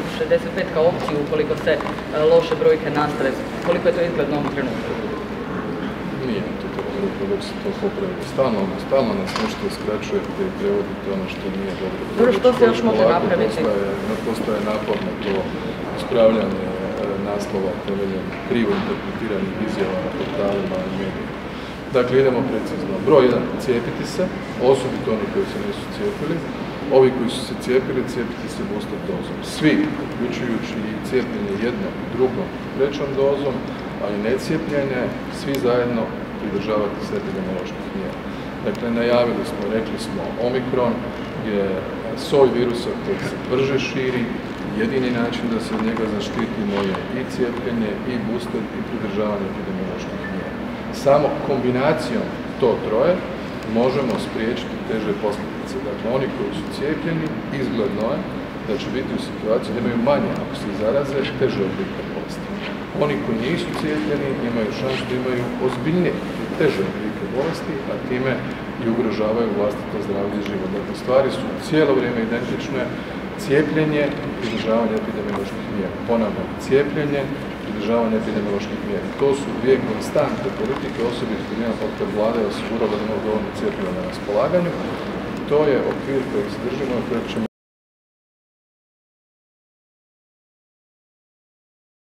od 65 kao opciju ukoliko se e, loše brojke nastave. Koliko je to izgledno u ovom trenutku? Nije to dobro dok se to popravi. Stalno, stalno nas nešto skraćujete i prevodite ono što nije dobro. Dobro, što se još može napraviti? Postaje, postaje naporno to ispravljanje e, naslova temeljem krivo interpretiranih izjava na portalima i medijima. Dakle, idemo precizno. Broj jedan, cijepiti se, osobito oni koji se nisu cijepili. Ovi koji su se cijepili, cijepiti se booster dozom. Svi, uključujući i cijepljenje jednom, drugom, trećom dozom, a i necijepljene, svi zajedno pridržavati se epidemioloških mjera. Dakle, najavili smo, rekli smo, Omikron je soj virusa koji se brže širi, jedini način da se od njega zaštitimo je i cijepljenje, i booster, i pridržavanje epidemioloških mjera. Samo kombinacijom to troje možemo spriječiti teže posljedice. Dakle, oni koji su cijepljeni, izgledno je da će biti u situaciji da imaju manje ako se zaraze, teže oblike bolesti. Oni koji nisu cijepljeni imaju šansu da imaju ozbiljnije i teže oblike bolesti, a time i ugrožavaju vlastito zdravlje i život. Dakle, stvari su cijelo vrijeme identične, cijepljenje, pridržavanje epidemioloških mjera. Ponavljam, cijepljenje, pridržavanje epidemioloških mjera. To su dvije konstante politike, osobito jedan od vlada je osigurala da imamo dovoljno cijepljenja na raspolaganju. To je okvir kojeg se držimo i kojeg ćemo